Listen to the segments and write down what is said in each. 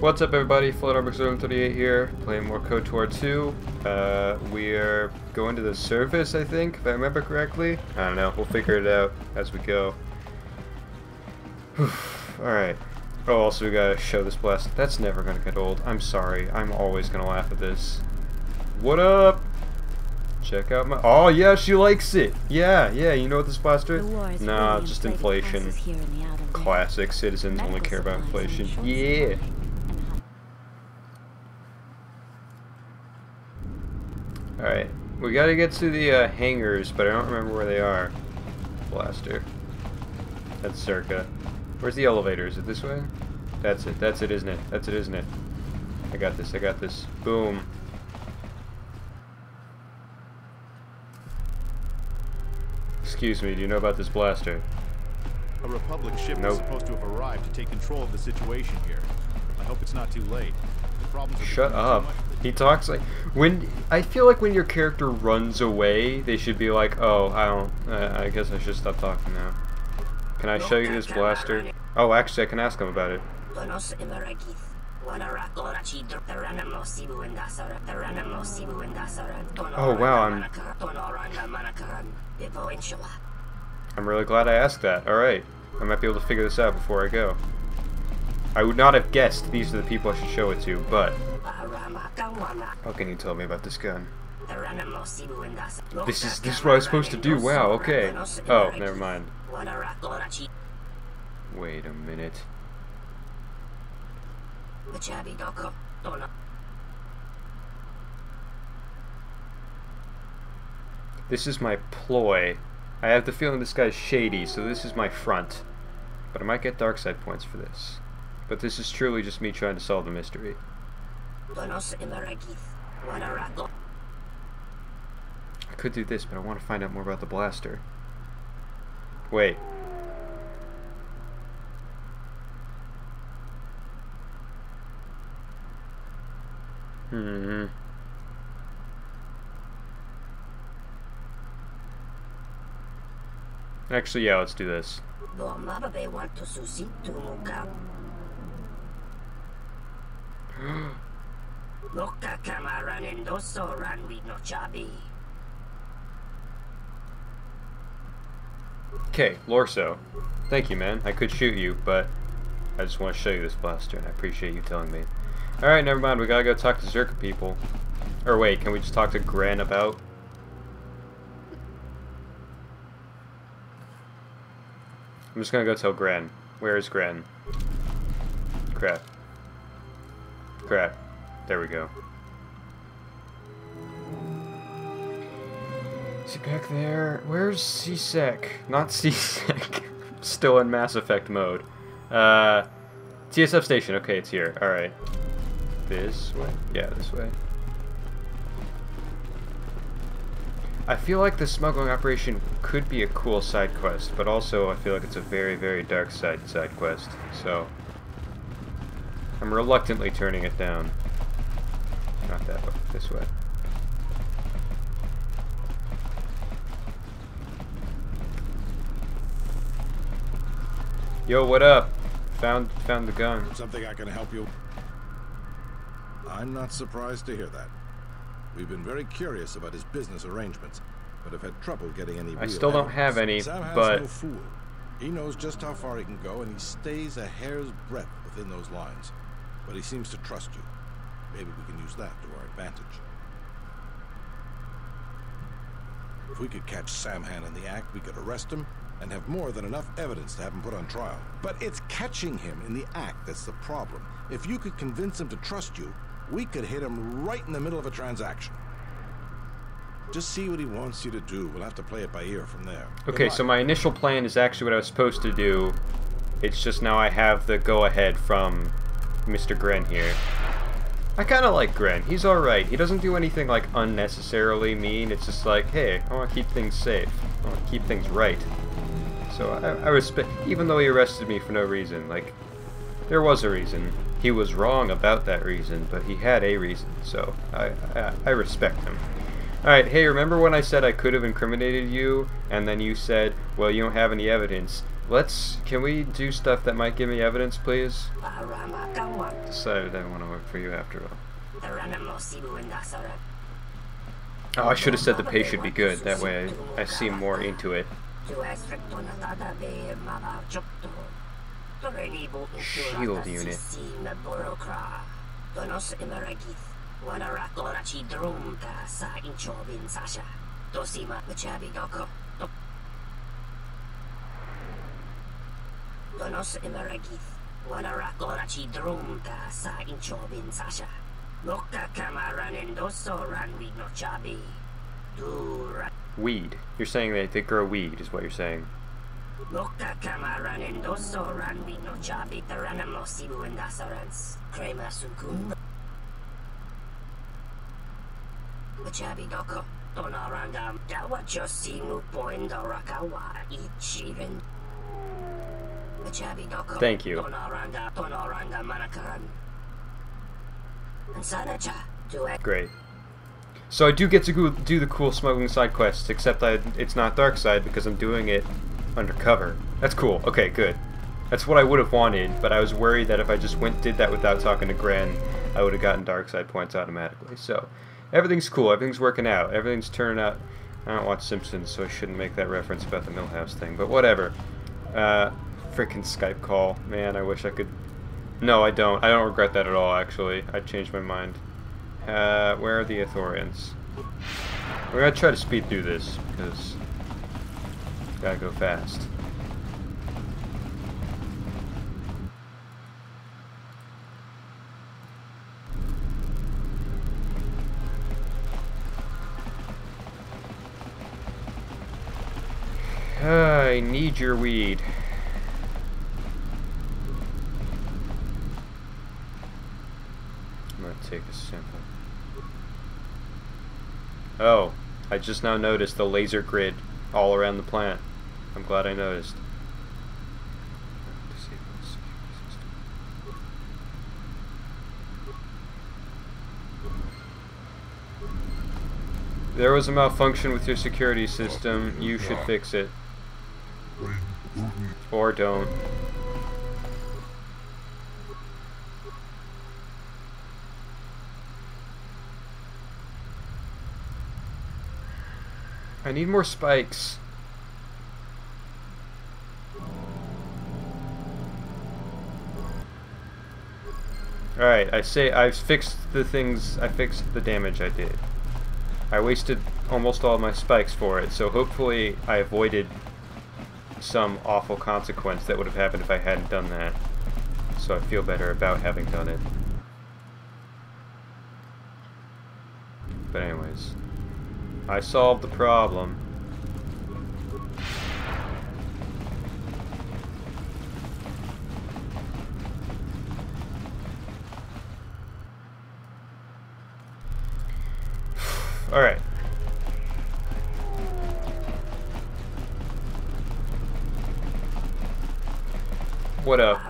What's up everybody, FloatOrbix38 here, playing more KOTOR 2. Uh, we're going to the surface, I think, if I remember correctly. I don't know, we'll figure it out as we go. Alright. Oh, also we gotta show this blast. That's never gonna get old. I'm sorry, I'm always gonna laugh at this. What up? Check out my... Oh, yeah, she likes it! Yeah, yeah, you know what this blaster? Is? Nah, just inflation. Classic, citizens only care about inflation. Yeah! Alright, we gotta get to the uh, hangars, but I don't remember where they are. Blaster. That's Czerka. Where's the elevator? Is it this way? That's it, that's it, isn't it? That's it, isn't it? I got this, I got this. Boom. Excuse me, do you know about this blaster? A Republic ship Nope. is supposed to have arrived to take control of the situation here. I hope it's not too late. The problems are Shut up. He talks like when I feel like when your character runs away, they should be like, "Oh, I don't. Uh, I guess I should stop talking now." Can I show you this blaster? Oh, actually, I can ask him about it. Oh, wow, I'm- I'm really glad I asked that. All right, I might be able to figure this out before I go. I would not have guessed these are the people I should show it to, but how can you tell me about this gun? Taranamo Sibu and Dasara This is this is what I was supposed to do. Wow. Okay. Oh, never mind. Wait a minute. Tono This is my ploy. I have the feeling this guy's shady, so this is my front. But I might get dark side points for this. But this is truly just me trying to solve the mystery. Tonos Imerakith Wanara Go I could do this, but I want to find out more about the blaster. Wait. Hmm. Actually, yeah, let's do this. Noka Kamaran and Doso Ran with no Chabi Okay, Lorso. Thank you, man. I could shoot you, but I just want to show you this blaster, and I appreciate you telling me. Alright, never mind. We gotta go talk to Czerka people. Or wait, can we just talk to Gran about? I'm just gonna go tell Gran. Where is Gran? Crap. Crap. There we go. Is he back there? Where's CSEC? Not CSEC. Still in Mass Effect mode. Uh, TSF station. Okay, it's here. Alright. This way? Yeah, this way. I feel like the smuggling operation could be a cool side quest, but also I feel like it's a very, very dark side side quest. So, I'm reluctantly turning it down. Not that way. This way. Yo, what up? Found found the gun. Something I can help you? I'm not surprised to hear that. We've been very curious about his business arrangements, but have had trouble getting any I still don't have any, Sam has but- no fool. He knows just how far he can go, and he stays a hair's breadth within those lines. But he seems to trust you. Maybe we can use that to our advantage. If we could catch Samhan in the act, we could arrest him and have more than enough evidence to have him put on trial. But it's catching him in the act that's the problem. If you could convince him to trust you, we could hit him right in the middle of a transaction. Just see what he wants you to do. We'll have to play it by ear from there. Okay, so my initial plan is actually what I was supposed to do. It's just now I have the go-ahead from Mr. Grenn here. I kind of like Grenn. He's alright. He doesn't do anything, like, unnecessarily mean. It's just like, hey, I want to keep things safe. I want to keep things right. So I, I respect... Even though he arrested me for no reason, like, there was a reason. He was wrong about that reason, but he had a reason, so I, I, I respect him. Alright, hey, remember when I said I could have incriminated you, and then you said, well, you don't have any evidence? Let's. Can we do stuff that might give me evidence, please? Decided I want to work for you after all. Oh, I should have said the pay should be good. That way I, I seem more into it. Shield unit. Inchobin sasha. Donos imaragith. Wanarakora chi drumta sa inchobin sasha. Mokka kamaranen doso ranwi no chabi. Dura. Weed. You're saying that they grow weed, is what you're saying. Mokka kamaranen doso ranwi no chabi taranamo sibu and dasarans. Krema sukun. Machabi doko. Dawacho simu poendo rakawa ichiren. Machabi doko. Thank you. Great. So I do get to do the cool smuggling side quests, except I, it's not dark side because I'm doing it undercover. That's cool. Okay, good. That's what I would have wanted, but I was worried that if I just went did that without talking to Gran, I would have gotten dark side points automatically. So everything's cool. Everything's working out. Everything's turning out. I don't watch Simpsons, so I shouldn't make that reference about the Milhouse thing. But whatever. Uh, freaking Skype call. Man, I wish I could. No, I don't. I don't regret that at all. Actually, I changed my mind. Uh, where are the Ithorians? We're gonna try to speed through this because gotta go fast. I need your weed. I'm gonna take a sample. Oh, I just now noticed the laser grid all around the plant. I'm glad I noticed. There was a malfunction with your security system. You should fix it. Or don't. I need more spikes. Alright, I say I've fixed the things, I fixed the damage I did. I wasted almost all my spikes for it, so hopefully I avoided some awful consequence that would have happened if I hadn't done that. So I feel better about having done it. But anyways, I solved the problem. Alright. What up?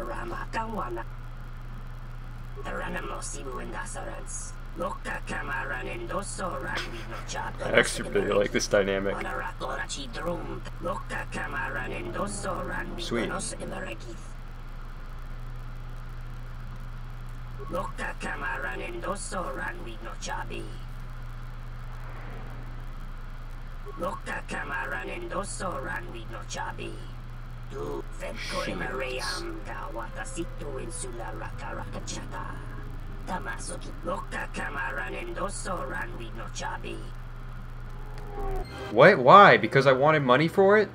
I actually really like this dynamic. Sweet. donos imarakith. Mokka kamaranen doso ranwi no chabi. Mokka kamaranen doso ranwi no chabi. Tu fedko Shields. imaream gawata situ insula rakarakachata. Tamasoki Mokka kamaranen doso ranwi no chabi. What? Why? Because I wanted money for it?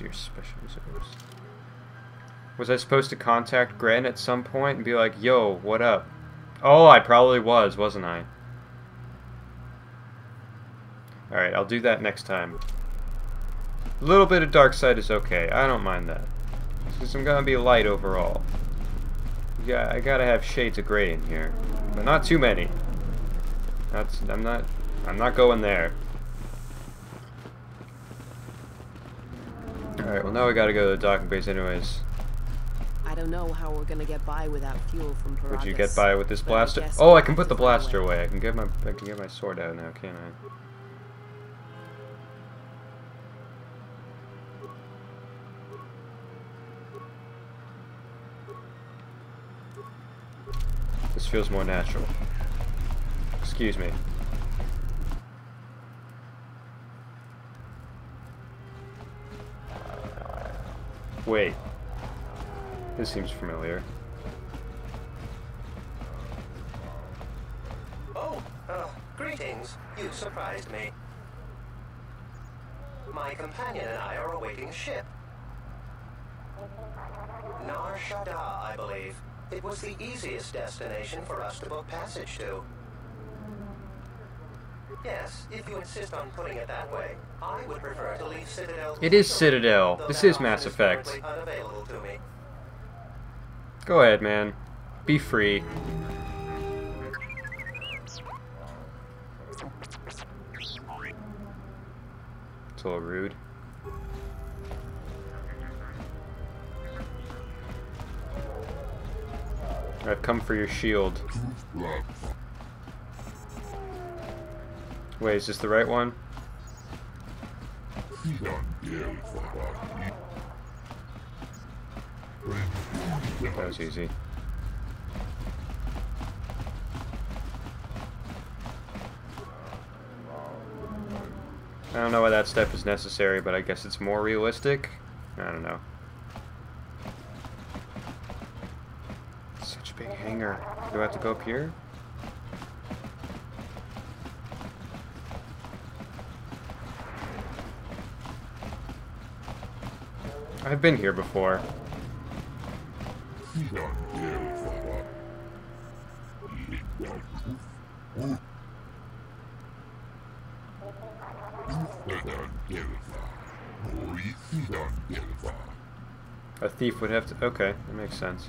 Your special reserves. Was I supposed to contact Grenn at some point and be like, yo, what up? Oh, I probably was, wasn't I? Alright, I'll do that next time. A little bit of dark side is okay. I don't mind that. Since I'm gonna be light overall. Yeah, I gotta have shades of gray in here. But not too many. That's I'm not I'm not going there. Alright, well now we gotta go to the docking base anyways. I don't know how we're gonna get by without fuel from Peragus. Would you get by with this but I blaster? Oh, I can put the blaster way. away. I can get my I can get my sword out now, can't I? Feels more natural. Excuse me. Wait. This seems familiar. Oh, uh, greetings. You surprised me. My companion and I are awaiting a ship. Nar Shaddaa, I believe. It was the easiest destination for us to book passage to. Yes, if you insist on putting it that way, I would prefer to leave Citadel. It is Citadel. This is Mass Effect. currently unavailable to me. Go ahead, man. Be free. It's a little rude. I've come for your shield. Wait, is this the right one? That was easy. I don't know why that step is necessary, but I guess it's more realistic. I don't know. Such a big hangar. Do I have to go up here? I've been here before. A thief would have to. Okay, that makes sense.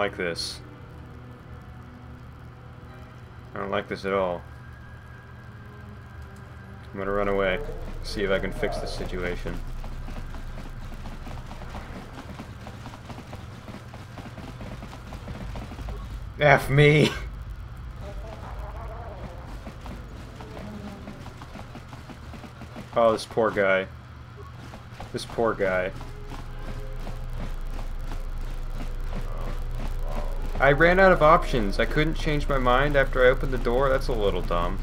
like this. I don't like this at all. I'm gonna run away. See if I can fix the situation. F me! Oh, this poor guy. This poor guy. I ran out of options. I couldn't change my mind after I opened the door. That's a little dumb.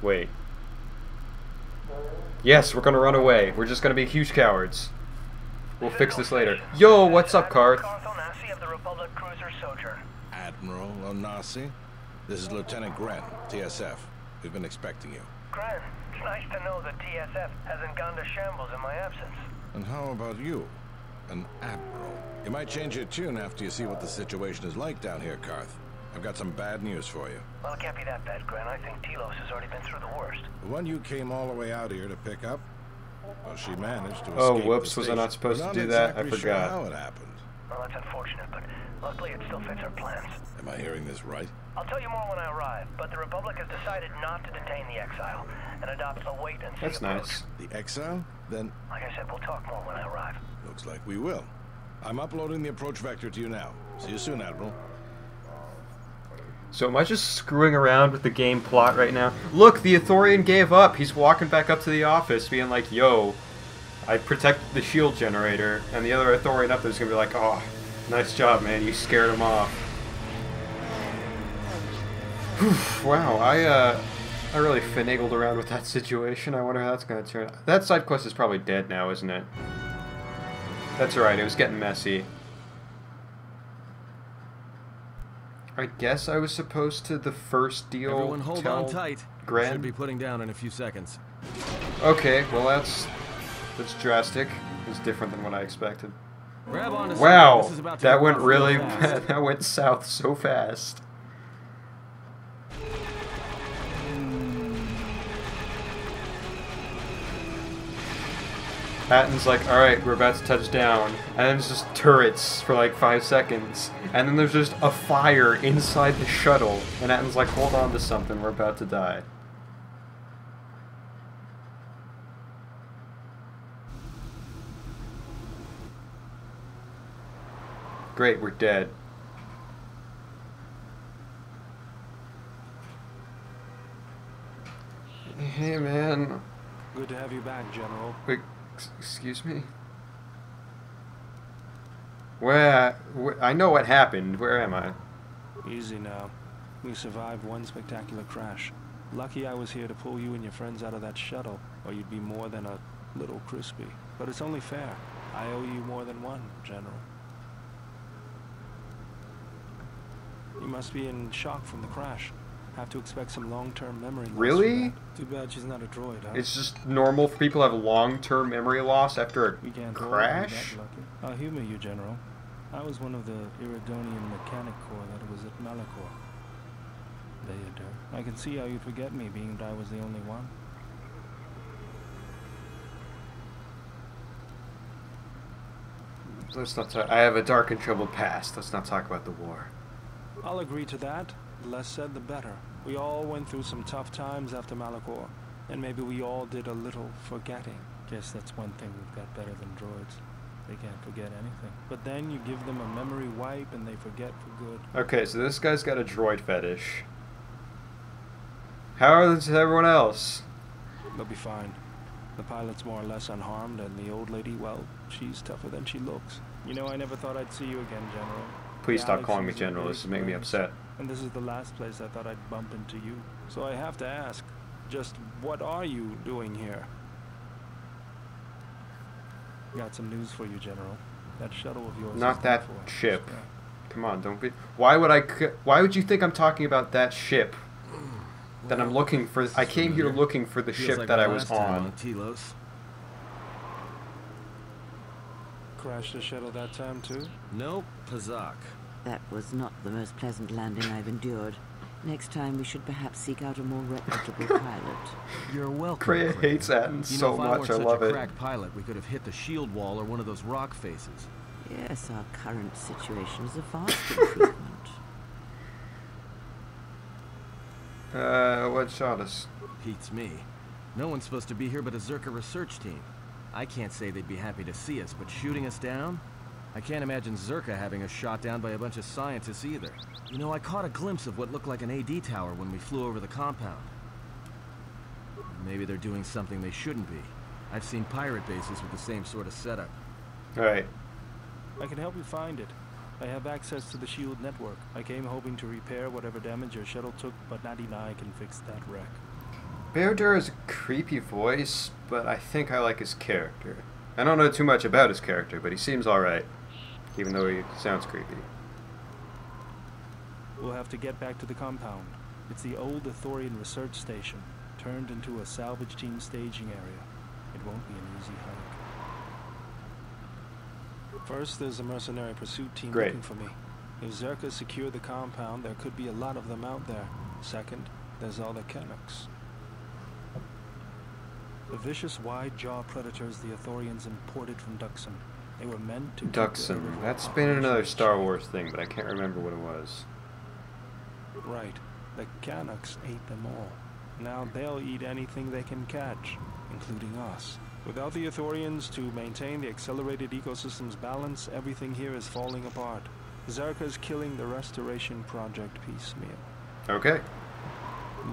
Wait. Yes, we're gonna run away. We're just gonna be huge cowards. We'll fix this later. Yo, what's up, Carth? Onasi of the Republic cruiser Sojourn. Admiral Onasi, this is Lieutenant Grenn, TSF. We've been expecting you. Gran, it's nice to know that TSF hasn't gone to shambles in my absence. And how about you? An admiral. You might change your tune after you see what the situation is like down here, Carth. I've got some bad news for you. Well, it can't be that bad, Gran. I think Telos has already been through the worst. The one you came all the way out here to pick up, well, she managed to Oh, escape whoops, the was I not supposed to do that? I exactly sure forgot. how it happened. Well, that's unfortunate, but luckily it still fits our plans. Am I hearing this right? I'll tell you more when I arrive, but the Republic has decided not to detain the exile and adopts a wait and see That's approach. nice. The exile? Then Like I said, we'll talk more when I arrive. looks like we will. I'm uploading the approach vector to you now. See you soon, Admiral. So am I just screwing around with the game plot right now? Look, the Ithorian gave up. He's walking back up to the office being like, yo, I protected the shield generator. And the other Ithorian up there's gonna be like, oh, nice job, man. You scared him off. Whew, wow, I, uh, I really finagled around with that situation. I wonder how that's gonna turn out. That side quest is probably dead now, isn't it? That's alright, it was getting messy. I guess I was supposed to the first deal. Everyone hold tell on tight. Grenn? Should be putting down in a few seconds. Okay, well that's that's drastic. It's different than what I expected. Wow. This is about to that went really that went south so fast. Atton's like, alright, we're about to touch down. And then it's just turrets for like five seconds. And then there's just a fire inside the shuttle. And Atton's like, hold on to something, we're about to die. Great, we're dead. Hey man, Good to have you back, General. Wait, excuse me? Where, where? I know what happened. Where am I? Easy now. We survived one spectacular crash. Lucky I was here to pull you and your friends out of that shuttle, or you'd be more than a little crispy. But it's only fair. I owe you more than one, General. You must be in shock from the crash. Have to expect some long-term memory loss. Really? Too bad she's not a droid, huh? It's just normal for people to have long-term memory loss after We a can't all crash. I'll humor you, General. I was one of the Iridonian mechanic corps that was at Malachor. Theater. I can see how you'd forget me, being that I was the only one. Let's not talk. I have a dark and troubled past. Let's not talk about the war. I'll agree to that. The less said, the better. We all went through some tough times after Malachor, and maybe we all did a little forgetting. Guess that's one thing we've got better than droids. They can't forget anything. But then you give them a memory wipe and they forget for good. Okay, so this guy's got a droid fetish. How How is everyone else? They'll be fine. The pilot's more or less unharmed, and the old lady, well, she's tougher than she looks. You know, I never thought I'd see you again, General. Please The stop calling me general. This is making me upset. And this is the last place I thought I'd bump into you. So I have to ask, just what are you doing here? Got some news for you, General. That shuttle of yours. Not is that done ship. Yeah. Come on, don't be. Why would I? Why would you think I'm talking about that ship? That I'm looking for. I came here looking for the Feels ship like that my I was on. on Telos. Crashed the shuttle that time too? Nope, Pazaak. That was not the most pleasant landing I've endured. Next time we should perhaps seek out a more reputable pilot. You're welcome. Freya Kreia. hates Atton You so know, if I weren't I such love a it. crack pilot, we could have hit the shield wall or one of those rock faces. Yes, our current situation is a vast improvement. Uh, what shot us? Beats me. No one's supposed to be here but a Czerka research team. I can't say they'd be happy to see us, but shooting us down? I can't imagine Czerka having us shot down by a bunch of scientists either. You know, I caught a glimpse of what looked like an AD tower when we flew over the compound. Maybe they're doing something they shouldn't be. I've seen pirate bases with the same sort of setup. All right. I can help you find it. I have access to the SHIELD network. I came hoping to repair whatever damage your shuttle took, but Natty and I can fix that wreck. Bao-Dur has a creepy voice, but I think I like his character. I don't know too much about his character, but he seems alright. Even though he sounds creepy. We'll have to get back to the compound. It's the old Ithorian research station, turned into a salvage team staging area. It won't be an easy hike. First, there's a mercenary pursuit team Great. looking for me. If Czerka secure the compound, there could be a lot of them out there. Second, there's all the cannoks. The vicious wide-jaw predators the Ithorians imported from Dxun. They were meant to Dxun. That's been another Star. Wars thing, but I can't remember what it was. Right. The cannoks ate them all. Now they'll eat anything they can catch, including us. Without the Ithorians to maintain the accelerated ecosystem's balance, everything here is falling apart. Czerka's killing the restoration project piecemeal. Okay.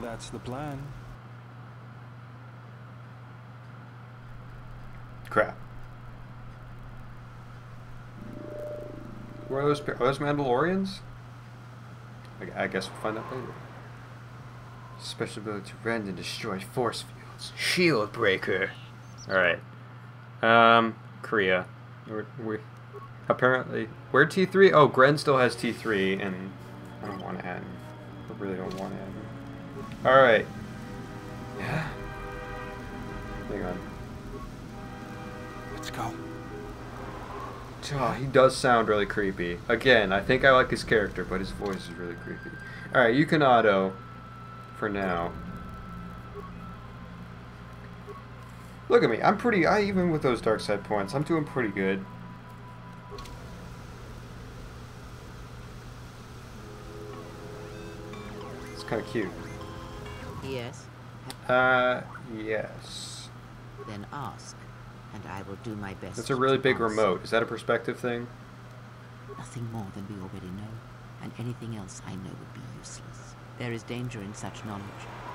That's the plan. Crap. Where are those, are those Mandalorians? I, I guess we'll find out later. Special ability to rend and destroy force fields. Shield breaker. Alright. Um, Kreia. We're, we apparently. Where T3? Oh, Grenn still has T3, and I don't want to add him. I really don't want to add him. Alright. Yeah. Hang on. Let's go. Oh, he does sound really creepy. Again, I think I like his character, but his voice is really creepy. Alright, you can auto for now. Look at me. I'm pretty. I even with those dark side points, I'm doing pretty good. It's kind of cute. Yes? Uh, yes. Then ask, and I will do my best. That's a really big answer. remote. Is that a perspective thing? Nothing more than we already know, and anything else I know would be useless. There is danger in such knowledge,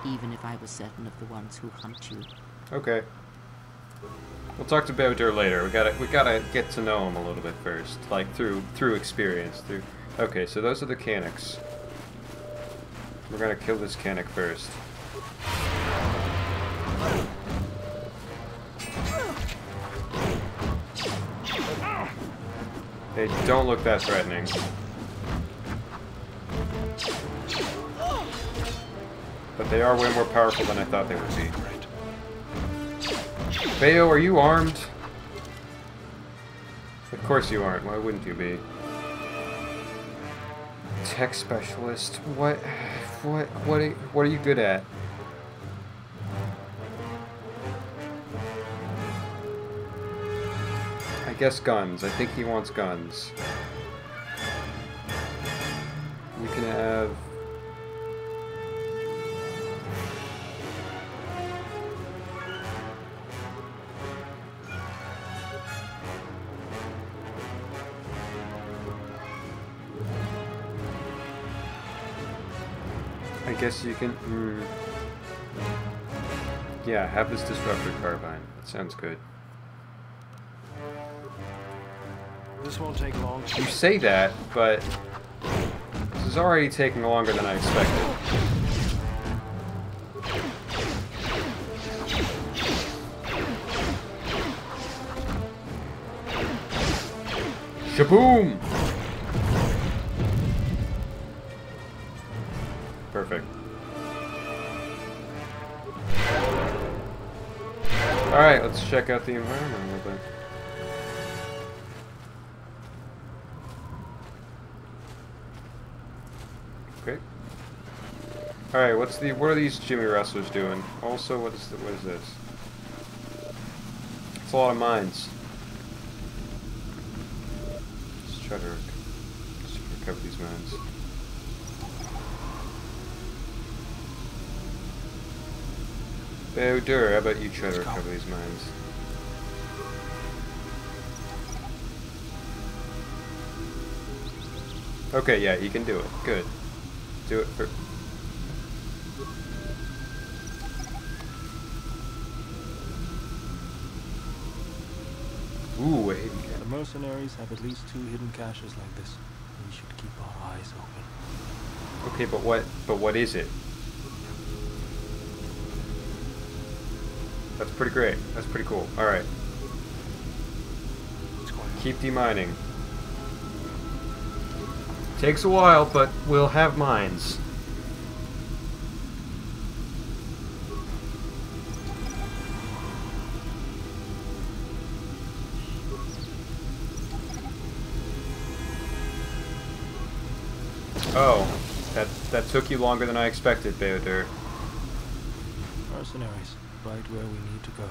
even if I was certain of the ones who hunt you. Okay. We'll talk to Bao-Dur later. We gotta we gotta get to know him a little bit first, like through through experience. Through. Okay, so those are the cannoks. We're gonna kill this cannok first. They don't look that threatening. But they are way more powerful than I thought they would be. Bayo, are you armed? Of course you aren't. Why wouldn't you be? Tech specialist. What? What? What? Are, what are you good at? Guess guns. I think he wants guns. You can have. I guess you can. Mm, yeah, have this disruptor carbine. That sounds good. This won't take long. You say that, but this is already taking longer than I expected. Shaboom! Perfect. Alright, let's check out the environment a little bit. Okay. Alright, what's the what are these Jimmy wrestlers doing? Also, what is the, what is this? It's a lot of mines. Let's try to let's recover these mines. Bao-Dur, how about you try to recover these mines? Okay, yeah, you can do it. Good. Do it for. Ooh, a hidden The mercenaries have at least two hidden caches like this. We should keep our eyes open. Okay, but what? But what is it? That's pretty great. That's pretty cool. All right. Keep demining. Takes a while, but we'll have mines. Oh, that that took you longer than I expected, Bao-Dur. Mercenaries, right where we need to go.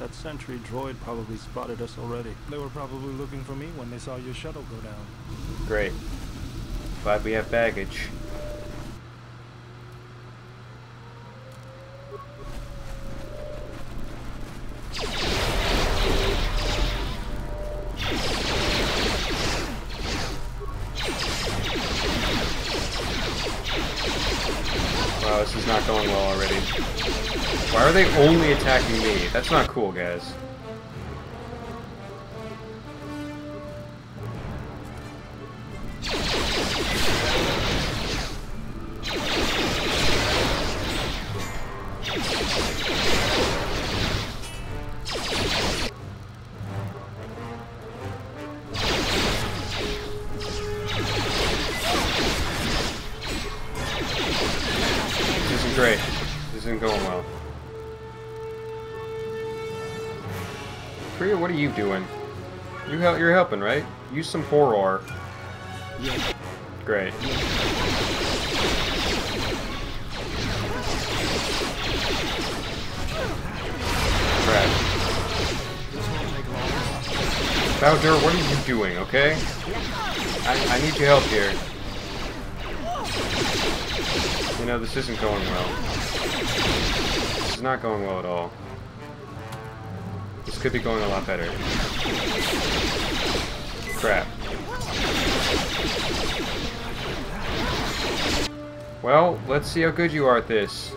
That sentry droid probably spotted us already. They were probably looking for me when they saw your shuttle go down. Great. Glad we have baggage. Are they only attacking me? That's not cool, guys. What are you doing? You help. you're helping, right? Use some horror. Yes. Great. Crap. Bao-Dur, what are you doing, okay? I, I need your help here. You know, this isn't going well. This is not going well at all. This could be going a lot better. Crap. Well, let's see how good you are at this.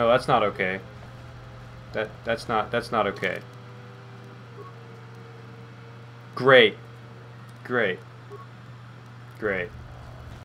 No, that's not okay. That That's not, that's not okay. Great. Great. Great.